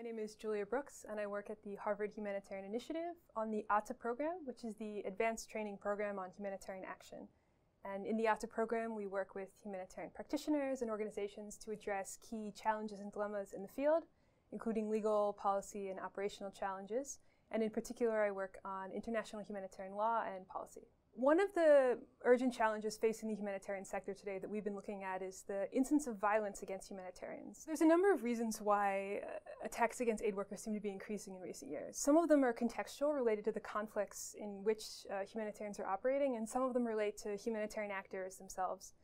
My name is Julia Brooks, and I work at the Harvard Humanitarian Initiative on the ATHA program, which is the Advanced Training Program on Humanitarian Action. And in the ATHA program, we work with humanitarian practitioners and organizations to address key challenges and dilemmas in the field, including legal, policy, and operational challenges. And in particular, I work on international humanitarian law and policy. One of the urgent challenges facing the humanitarian sector today that we've been looking at is the incidence of violence against humanitarians. There's a number of reasons why uh, attacks against aid workers seem to be increasing in recent years. Some of them are contextual, related to the conflicts in which uh, humanitarians are operating, and some of them relate to humanitarian actors themselves.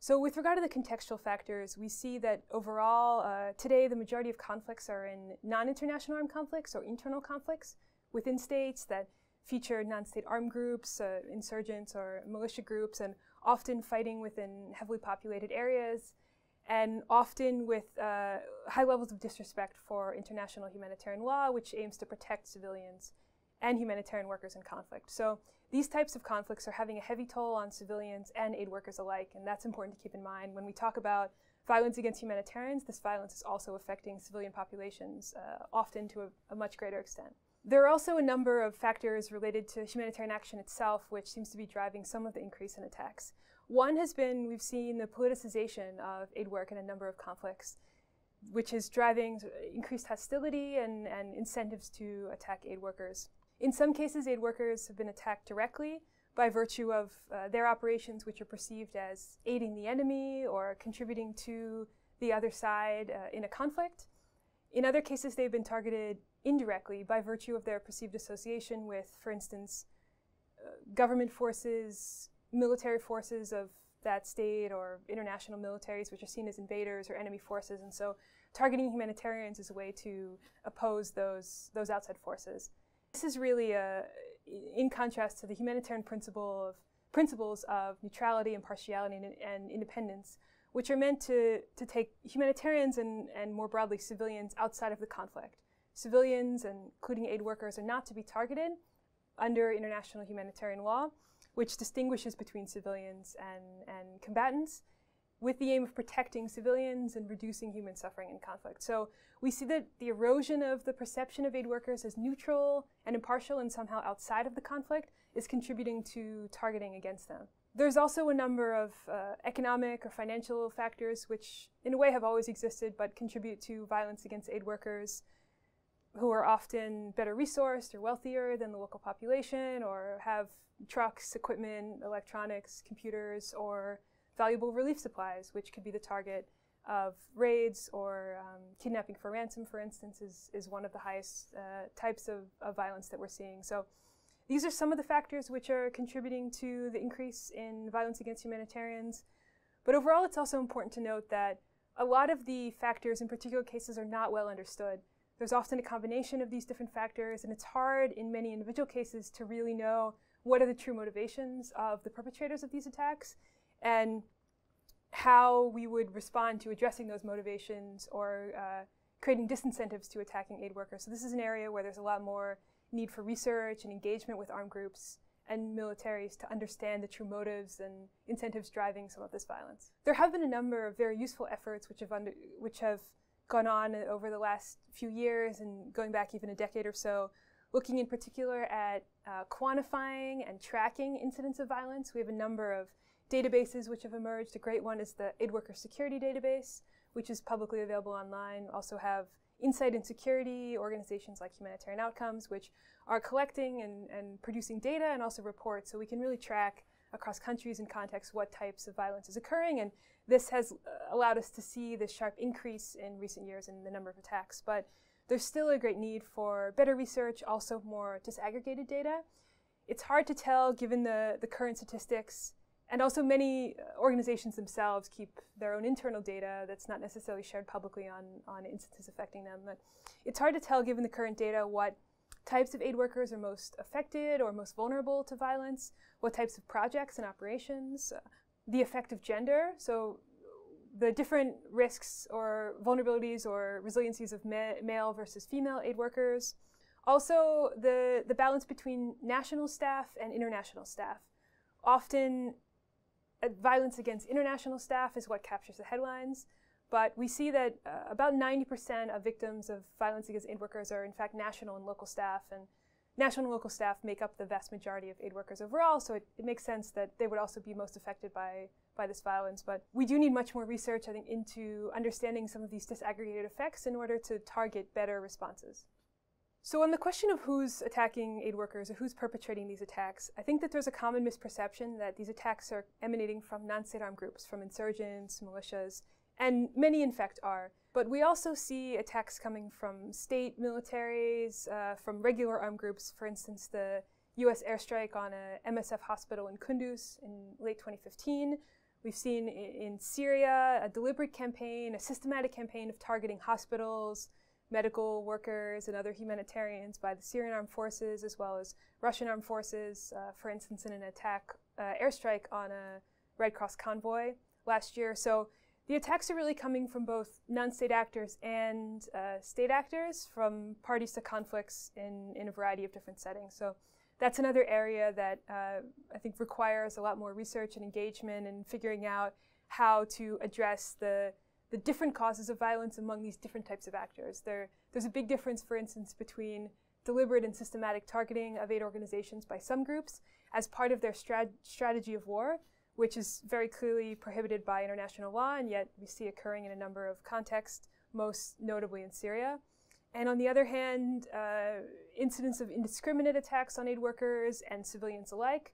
So, with regard to the contextual factors, we see that overall, uh, today the majority of conflicts are in non international armed conflicts or internal conflicts within states that feature non-state armed groups, uh, insurgents or militia groups, and often fighting within heavily populated areas, and often with uh, high levels of disrespect for international humanitarian law, which aims to protect civilians and humanitarian workers in conflict. So these types of conflicts are having a heavy toll on civilians and aid workers alike, and that's important to keep in mind when we talk about violence against humanitarians. This violence is also affecting civilian populations, uh, often to a, a much greater extent. There are also a number of factors related to humanitarian action itself, which seems to be driving some of the increase in attacks. One has been we've seen the politicization of aid work in a number of conflicts, which is driving increased hostility and, and incentives to attack aid workers. In some cases, aid workers have been attacked directly by virtue of uh, their operations, which are perceived as aiding the enemy or contributing to the other side uh, in a conflict. In other cases, they've been targeted indirectly by virtue of their perceived association with, for instance, uh, government forces, military forces of that state, or international militaries, which are seen as invaders or enemy forces. And so targeting humanitarians is a way to oppose those, those outside forces. This is really a, in contrast to the humanitarian principle of, principles of neutrality, impartiality, and, and independence, which are meant to, to take humanitarians and, and more broadly civilians outside of the conflict. Civilians, including aid workers, are not to be targeted under international humanitarian law, which distinguishes between civilians and, and combatants with the aim of protecting civilians and reducing human suffering in conflict. So we see that the erosion of the perception of aid workers as neutral and impartial and somehow outside of the conflict is contributing to targeting against them. There's also a number of uh, economic or financial factors which, in a way, have always existed but contribute to violence against aid workers who are often better resourced or wealthier than the local population or have trucks, equipment, electronics, computers, or valuable relief supplies, which could be the target of raids or um, kidnapping for ransom, for instance, is, is one of the highest uh, types of, of violence that we're seeing. So these are some of the factors which are contributing to the increase in violence against humanitarians. But overall, it's also important to note that a lot of the factors in particular cases are not well understood. There's often a combination of these different factors, and it's hard in many individual cases to really know what are the true motivations of the perpetrators of these attacks and how we would respond to addressing those motivations or uh, creating disincentives to attacking aid workers. So, this is an area where there's a lot more need for research and engagement with armed groups and militaries to understand the true motives and incentives driving some of this violence. There have been a number of very useful efforts which have, under, which have gone on over the last few years and going back even a decade or so, looking in particular at uh, quantifying and tracking incidents of violence. We have a number of databases which have emerged. A great one is the Aid Worker Security Database, which is publicly available online. Also have Insight and Security organizations like Humanitarian Outcomes, which are collecting and, and producing data and also reports so we can really track across countries and contexts what types of violence is occurring. And this has uh, allowed us to see this sharp increase in recent years in the number of attacks. But there's still a great need for better research, also more disaggregated data. It's hard to tell given the, the current statistics, and also many uh, organizations themselves keep their own internal data that's not necessarily shared publicly on, on instances affecting them. But it's hard to tell given the current data what types of aid workers are most affected or most vulnerable to violence, what types of projects and operations, uh, the effect of gender, so the different risks or vulnerabilities or resiliencies of ma- male versus female aid workers. Also, the, the balance between national staff and international staff. Often, uh, violence against international staff is what captures the headlines, But we see that uh, about 90% of victims of violence against aid workers are, in fact, national and local staff. And national and local staff make up the vast majority of aid workers overall, so it, it makes sense that they would also be most affected by, by this violence. But we do need much more research, I think, into understanding some of these disaggregated effects in order to target better responses. So, on the question of who's attacking aid workers or who's perpetrating these attacks, I think that there's a common misperception that these attacks are emanating from non state armed groups, from insurgents, militias, and many, in fact, are. But we also see attacks coming from state militaries, uh, from regular armed groups. For instance, the US airstrike on a MSF hospital in Kunduz in late 2015. We've seen in Syria a deliberate campaign, a systematic campaign of targeting hospitals, medical workers, and other humanitarians by the Syrian armed forces as well as Russian armed forces, uh, for instance, in an attack, uh, airstrike on a Red Cross convoy last year. So the attacks are really coming from both non-state actors and uh, state actors, from parties to conflicts in, in a variety of different settings. So that's another area that uh, I think requires a lot more research and engagement and figuring out how to address the the different causes of violence among these different types of actors. There, there's a big difference, for instance, between deliberate and systematic targeting of aid organizations by some groups as part of their strat- strategy of war which is very clearly prohibited by international law, and yet we see occurring in a number of contexts, most notably in Syria. And on the other hand, uh, incidents of indiscriminate attacks on aid workers and civilians alike,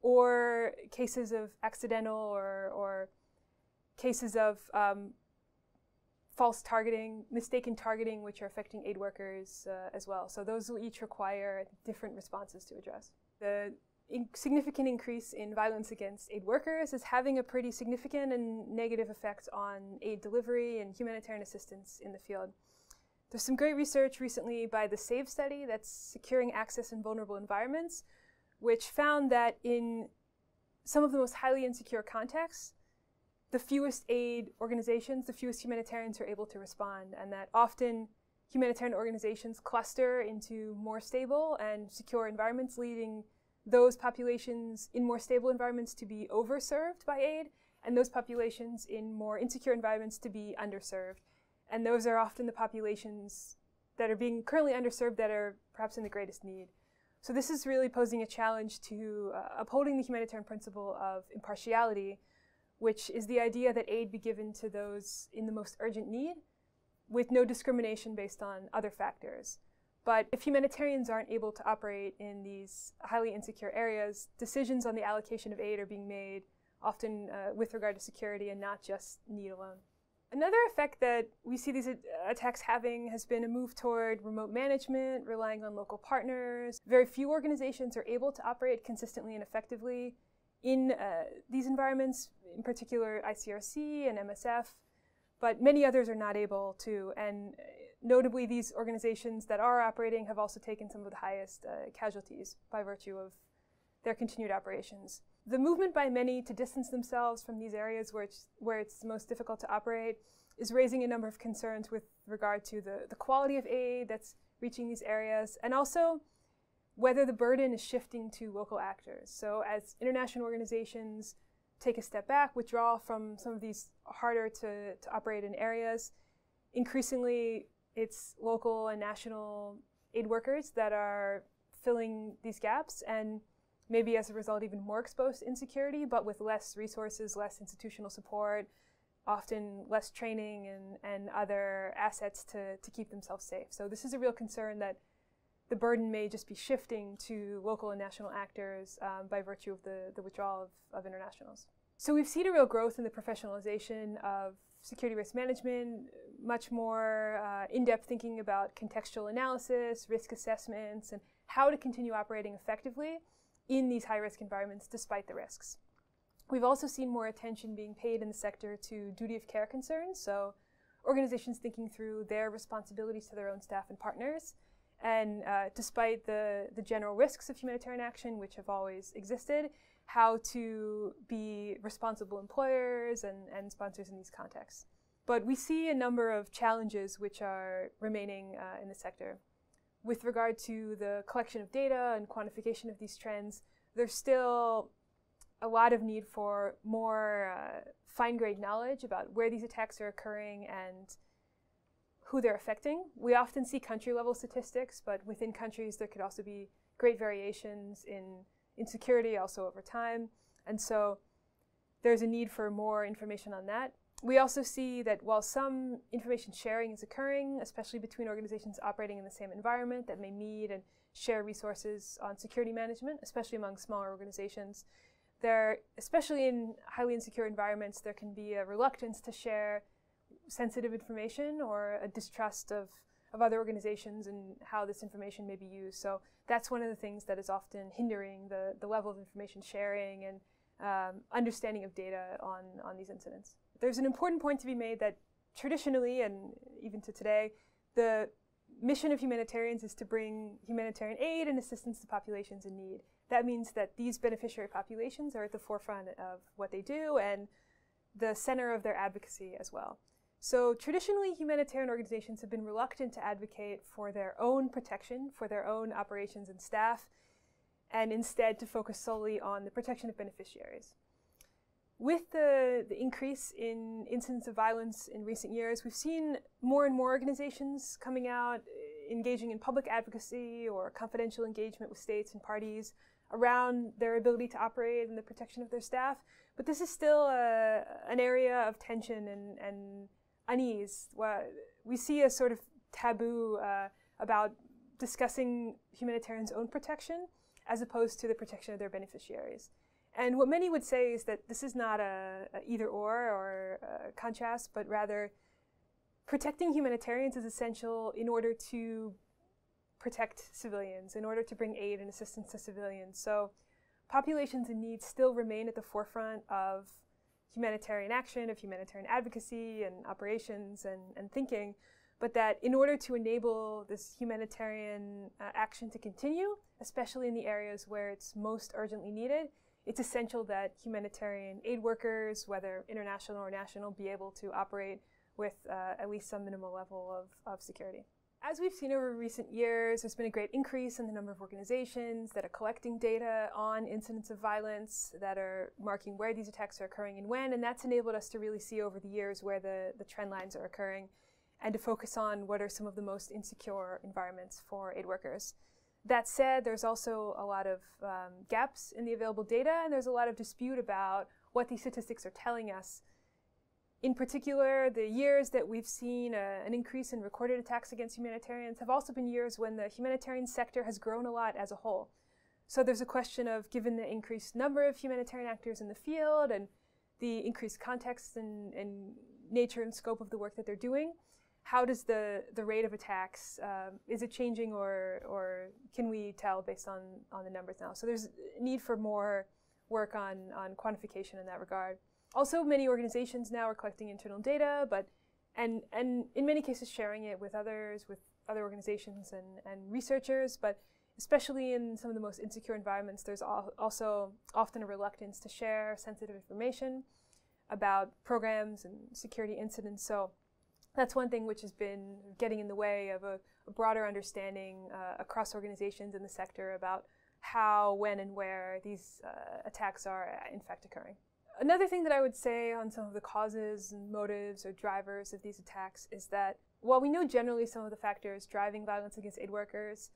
or cases of accidental or, or cases of um, false targeting, mistaken targeting, which are affecting aid workers uh, as well. So those will each require different responses to address. The in significant increase in violence against aid workers is having a pretty significant and negative effect on aid delivery and humanitarian assistance in the field. There's some great research recently by the SAVE study that's securing access in vulnerable environments, which found that in some of the most highly insecure contexts, the fewest aid organizations, the fewest humanitarians are able to respond, and that often humanitarian organizations cluster into more stable and secure environments, leading those populations in more stable environments to be overserved by aid, and those populations in more insecure environments to be underserved. And those are often the populations that are being currently underserved that are perhaps in the greatest need. So this is really posing a challenge to uh, upholding the humanitarian principle of impartiality, which is the idea that aid be given to those in the most urgent need with no discrimination based on other factors. But if humanitarians aren't able to operate in these highly insecure areas, decisions on the allocation of aid are being made often uh, with regard to security and not just need alone. Another effect that we see these attacks having has been a move toward remote management, relying on local partners. Very few organizations are able to operate consistently and effectively in uh, these environments, in particular ICRC and MSF, but many others are not able to. And notably, these organizations that are operating have also taken some of the highest uh, casualties by virtue of their continued operations. The movement by many to distance themselves from these areas where it's, where it's most difficult to operate is raising a number of concerns with regard to the, the quality of aid that's reaching these areas and also whether the burden is shifting to local actors. So, as international organizations take a step back, withdraw from some of these harder to, to operate in areas, increasingly it's local and national aid workers that are filling these gaps and maybe as a result even more exposed to insecurity but with less resources less institutional support often less training and, and other assets to, to keep themselves safe. So this is a real concern that the burden may just be shifting to local and national actors um, by virtue of the, the withdrawal of, of internationals. So we've seen a real growth in the professionalization of security risk management, much more uh, in-depth thinking about contextual analysis, risk assessments, and how to continue operating effectively in these high-risk environments despite the risks. We've also seen more attention being paid in the sector to duty of care concerns, so organizations thinking through their responsibilities to their own staff and partners. And uh, despite the, the general risks of humanitarian action, which have always existed, how to be responsible employers and, and sponsors in these contexts. But we see a number of challenges which are remaining uh, in the sector. With regard to the collection of data and quantification of these trends, there's still a lot of need for more uh, fine grained knowledge about where these attacks are occurring and who they're affecting. We often see country level statistics, but within countries, there could also be great variations in insecurity also over time. And so there's a need for more information on that. We also see that while some information sharing is occurring, especially between organizations operating in the same environment that may meet and share resources on security management, especially among smaller organizations, there, especially in highly insecure environments, there can be a reluctance to share sensitive information or a distrust of, of other organizations and how this information may be used. So that's one of the things that is often hindering the, the level of information sharing and um, understanding of data on, on these incidents. There's an important point to be made that traditionally and even to today, the mission of humanitarians is to bring humanitarian aid and assistance to populations in need. That means that these beneficiary populations are at the forefront of what they do and the center of their advocacy as well. So traditionally, humanitarian organizations have been reluctant to advocate for their own protection, for their own operations and staff, and instead to focus solely on the protection of beneficiaries. With the, the increase in incidents of violence in recent years, we've seen more and more organizations coming out, engaging in public advocacy or confidential engagement with states and parties around their ability to operate and the protection of their staff. But this is still a, an area of tension and, and unease. We see a sort of taboo uh, about discussing humanitarians' own protection as opposed to the protection of their beneficiaries. And what many would say is that this is not a, a either or or a contrast, but rather protecting humanitarians is essential in order to protect civilians, in order to bring aid and assistance to civilians. So populations in need still remain at the forefront of humanitarian action, of humanitarian advocacy and operations and, and thinking, but that in order to enable this humanitarian uh, action to continue, especially in the areas where it's most urgently needed, it's essential that humanitarian aid workers, whether international or national, be able to operate with uh, at least some minimal level of, of security. As we've seen over recent years, there's been a great increase in the number of organizations that are collecting data on incidents of violence, that are marking where these attacks are occurring and when, and that's enabled us to really see over the years where the, the trend lines are occurring and to focus on what are some of the most insecure environments for aid workers. That said, there's also a lot of um, gaps in the available data, and there's a lot of dispute about what these statistics are telling us in particular, the years that we've seen uh, an increase in recorded attacks against humanitarians have also been years when the humanitarian sector has grown a lot as a whole. So there's a question of, given the increased number of humanitarian actors in the field and the increased context and, and nature and scope of the work that they're doing, how does the, the rate of attacks, um, is it changing or, or can we tell based on, on the numbers now? So there's a need for more work on, on quantification in that regard also, many organizations now are collecting internal data, but and and in many cases sharing it with others, with other organizations and, and researchers. But especially in some of the most insecure environments, there's al also often a reluctance to share sensitive information about programs and security incidents. So that's one thing which has been getting in the way of a, a broader understanding uh, across organizations in the sector about how, when, and where these uh, attacks are in fact occurring. Another thing that I would say on some of the causes and motives or drivers of these attacks is that while we know generally some of the factors driving violence against aid workers,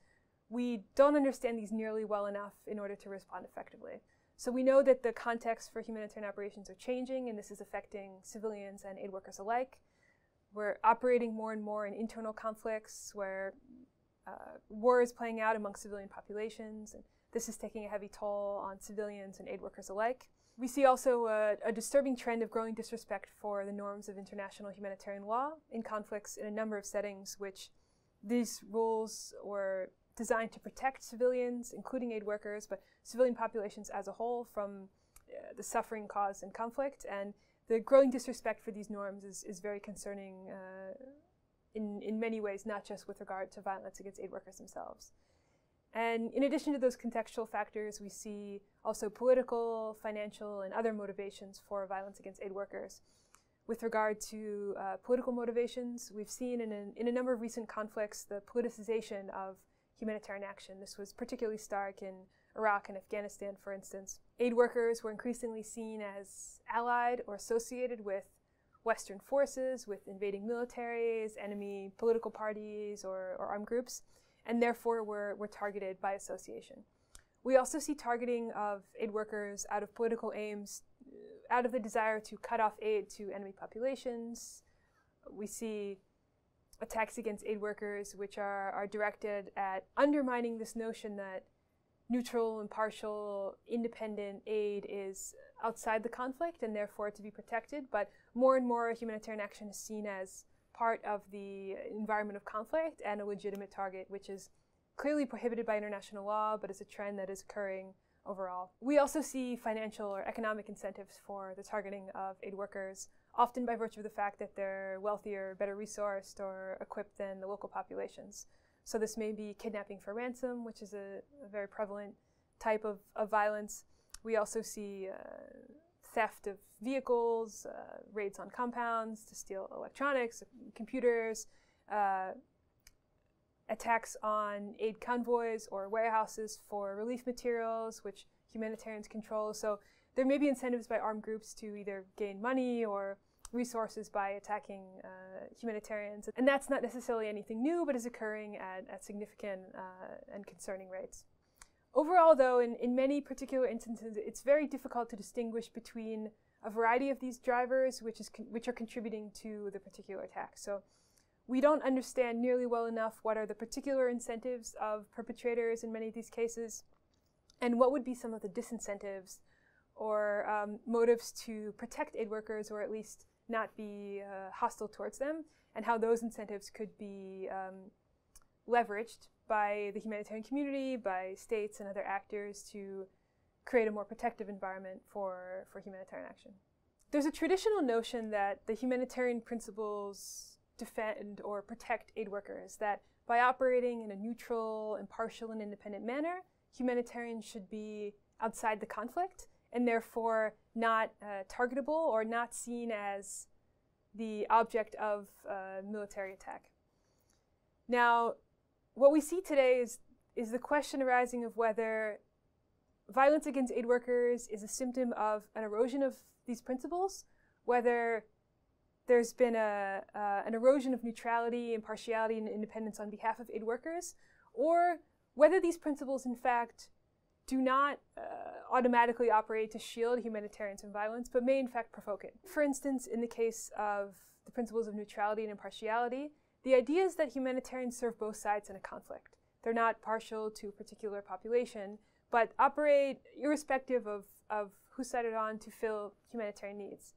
we don't understand these nearly well enough in order to respond effectively. So we know that the context for humanitarian operations are changing, and this is affecting civilians and aid workers alike. We're operating more and more in internal conflicts where uh, war is playing out among civilian populations, and this is taking a heavy toll on civilians and aid workers alike. We see also a, a, disturbing trend of growing disrespect for the norms of international humanitarian law in conflicts in a number of settings, which these rules were designed to protect civilians, including aid workers, but civilian populations as a whole from uh, the suffering caused in conflict. And the growing disrespect for these norms is, is very concerning uh, in, in many ways, not just with regard to violence against aid workers themselves. And in addition to those contextual factors, we see also political, financial, and other motivations for violence against aid workers. With regard to uh, political motivations, we've seen in, in a number of recent conflicts the politicization of humanitarian action. This was particularly stark in Iraq and Afghanistan, for instance. Aid workers were increasingly seen as allied or associated with Western forces, with invading militaries, enemy political parties, or, or armed groups, and therefore were, were targeted by association. We also see targeting of aid workers out of political aims, uh, out of the desire to cut off aid to enemy populations. We see attacks against aid workers which are, are directed at undermining this notion that neutral, impartial, independent aid is outside the conflict and therefore to be protected, but more and more humanitarian action is seen as part of the environment of conflict and a legitimate target, which is clearly prohibited by international law, but is a trend that is occurring overall. We also see financial or economic incentives for the targeting of aid workers, often by virtue of the fact that they're wealthier, better resourced, or equipped than the local populations. So this may be kidnapping for ransom, which is a, a very prevalent type of, of violence. We also see uh, theft of vehicles, uh, raids on compounds to steal electronics, computers, uh, attacks on aid convoys or warehouses for relief materials, which humanitarians control. So there may be incentives by armed groups to either gain money or resources by attacking uh, humanitarians. And that's not necessarily anything new, but is occurring at, at significant uh, and concerning rates. Overall, though, in, in many particular instances, it's very difficult to distinguish between a variety of these drivers which, is which are contributing to the particular attack. So we don't understand nearly well enough what are the particular incentives of perpetrators in many of these cases, and what would be some of the disincentives or um, motives to protect aid workers or at least not be uh, hostile towards them, and how those incentives could be um, leveraged by the humanitarian community, by states and other actors to create a more protective environment for, for humanitarian action. There's a traditional notion that the humanitarian principles defend or protect aid workers, that by operating in a neutral, impartial, and independent manner, humanitarians should be outside the conflict and therefore not uh, targetable or not seen as the object of uh, military attack. Now, what we see today is, is the question arising of whether violence against aid workers is a symptom of an erosion of these principles, whether there's been a, uh, an erosion of neutrality, impartiality, and independence on behalf of aid workers, or whether these principles, in fact, do not uh, automatically operate to shield humanitarians from violence, but may in fact provoke it. For instance, in the case of the principles of neutrality and impartiality, the idea is that humanitarians serve both sides in a conflict. They're not partial to a particular population, but operate irrespective of, of whose side they're on to fill humanitarian needs.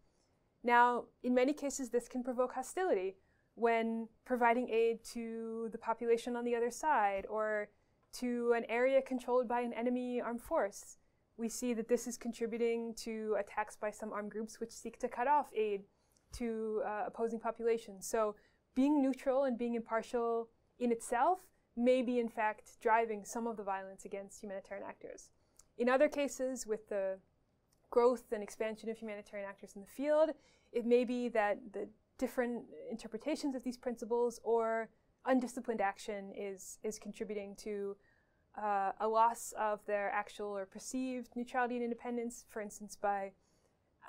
Now, in many cases, this can provoke hostility when providing aid to the population on the other side or to an area controlled by an enemy armed force. We see that this is contributing to attacks by some armed groups which seek to cut off aid to uh, opposing populations. So being neutral and being impartial in itself may be in fact driving some of the violence against humanitarian actors. In other cases, with the growth and expansion of humanitarian actors in the field, it may be that the different interpretations of these principles or undisciplined action is is contributing to uh, a loss of their actual or perceived neutrality and independence, for instance, by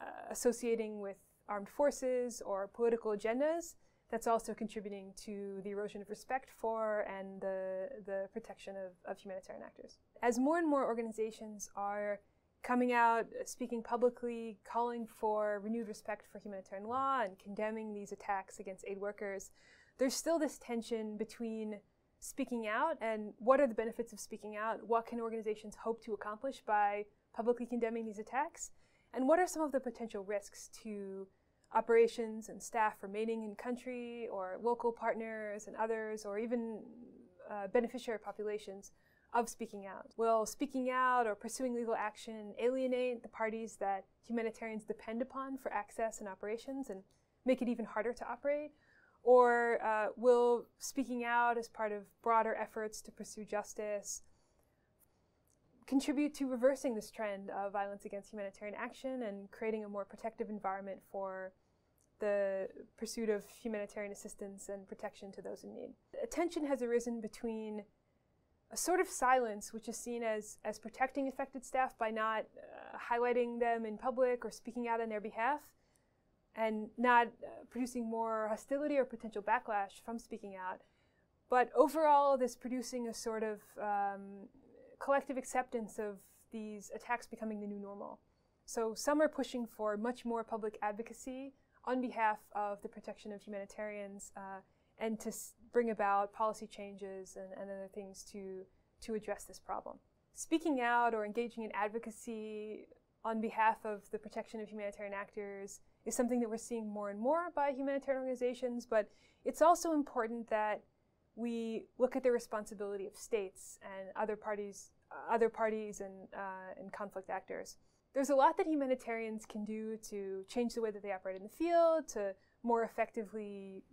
uh, associating with armed forces or political agendas. That's also contributing to the erosion of respect for and the, the protection of, of humanitarian actors. As more and more organizations are coming out, speaking publicly, calling for renewed respect for humanitarian law and condemning these attacks against aid workers, there's still this tension between speaking out and what are the benefits of speaking out? What can organizations hope to accomplish by publicly condemning these attacks? And what are some of the potential risks to operations and staff remaining in country or local partners and others or even uh, beneficiary populations of speaking out? Will speaking out or pursuing legal action alienate the parties that humanitarians depend upon for access and operations and make it even harder to operate? Or uh, will speaking out as part of broader efforts to pursue justice contribute to reversing this trend of violence against humanitarian action and creating a more protective environment for the pursuit of humanitarian assistance and protection to those in need. A tension has arisen between a sort of silence, which is seen as, as protecting affected staff by not uh, highlighting them in public or speaking out on their behalf, and not uh, producing more hostility or potential backlash from speaking out. But overall, this producing a sort of um, collective acceptance of these attacks becoming the new normal. So some are pushing for much more public advocacy on behalf of the protection of humanitarians uh, and to bring about policy changes and, and other things to, to address this problem. Speaking out or engaging in advocacy on behalf of the protection of humanitarian actors is something that we're seeing more and more by humanitarian organizations, but it's also important that we look at the responsibility of states and other parties, uh, other parties and, uh, and conflict actors. There's a lot that humanitarians can do to change the way that they operate in the field, to more effectively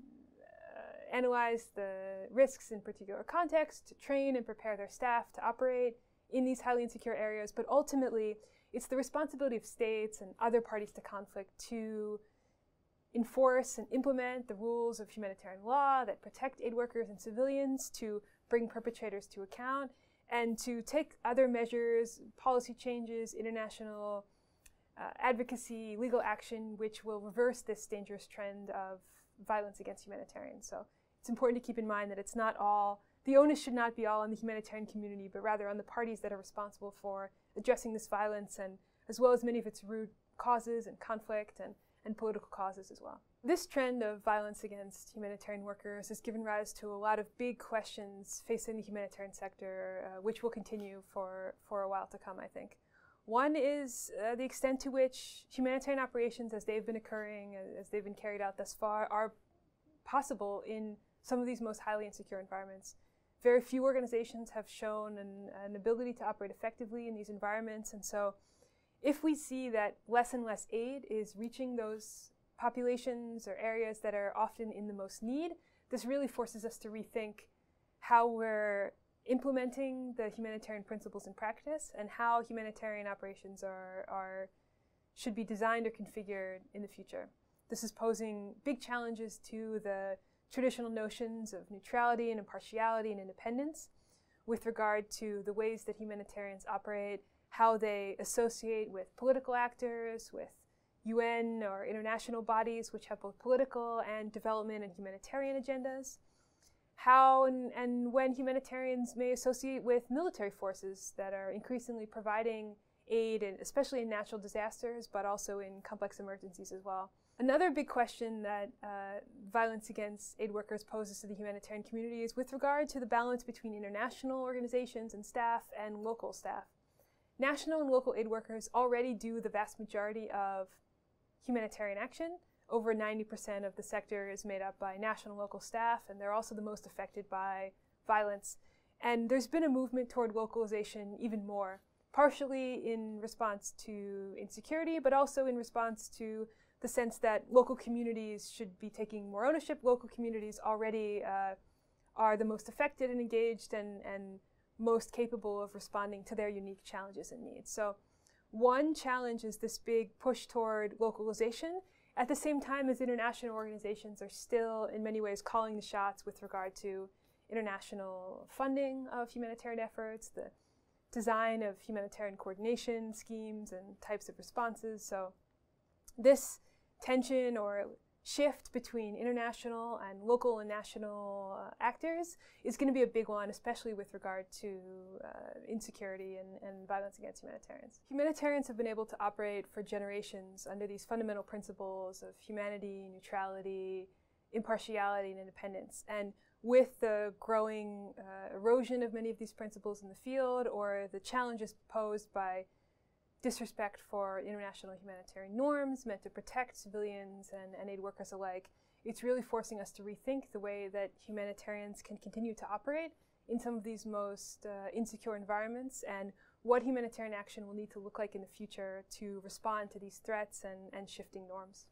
uh, analyze the risks in particular contexts, to train and prepare their staff to operate in these highly insecure areas. But ultimately, it's the responsibility of states and other parties to conflict to enforce and implement the rules of humanitarian law that protect aid workers and civilians, to bring perpetrators to account, and to take other measures, policy changes, international uh, advocacy, legal action, which will reverse this dangerous trend of violence against humanitarians. So it's important to keep in mind that it's not all, the onus should not be all on the humanitarian community, but rather on the parties that are responsible for addressing this violence and as well as many of its root causes and conflict and and political causes as well. This trend of violence against humanitarian workers has given rise to a lot of big questions facing the humanitarian sector, uh, which will continue for, for a while to come, I think. One is uh, the extent to which humanitarian operations, as they've been occurring, as, as they've been carried out thus far, are possible in some of these most highly insecure environments. Very few organizations have shown an, an ability to operate effectively in these environments, and so if we see that less and less aid is reaching those populations or areas that are often in the most need, this really forces us to rethink how we're implementing the humanitarian principles in practice and how humanitarian operations are, are should be designed or configured in the future. This is posing big challenges to the traditional notions of neutrality and impartiality and independence with regard to the ways that humanitarians operate how they associate with political actors, with UN or international bodies which have both political and development and humanitarian agendas, how and, and when humanitarians may associate with military forces that are increasingly providing aid, and especially in natural disasters, but also in complex emergencies as well. Another big question that uh, violence against aid workers poses to the humanitarian community is with regard to the balance between international organizations and staff and local staff. National and local aid workers already do the vast majority of humanitarian action. Over 90% of the sector is made up by national and local staff, and they're also the most affected by violence. And there's been a movement toward localization even more, partially in response to insecurity, but also in response to the sense that local communities should be taking more ownership. Local communities already uh, are the most affected and engaged and, and most capable of responding to their unique challenges and needs. So one challenge is this big push toward localization at the same time as international organizations are still in many ways calling the shots with regard to international funding of humanitarian efforts, the design of humanitarian coordination schemes and types of responses. So this tension or shift between international and local and national uh, actors is going to be a big one, especially with regard to uh, insecurity and, and violence against humanitarians. Humanitarians have been able to operate for generations under these fundamental principles of humanity, neutrality, impartiality, and independence. And with the growing uh, erosion of many of these principles in the field or the challenges posed by disrespect for international humanitarian norms meant to protect civilians and, and aid workers alike, it's really forcing us to rethink the way that humanitarians can continue to operate in some of these most uh, insecure environments and what humanitarian action will need to look like in the future to respond to these threats and, and shifting norms.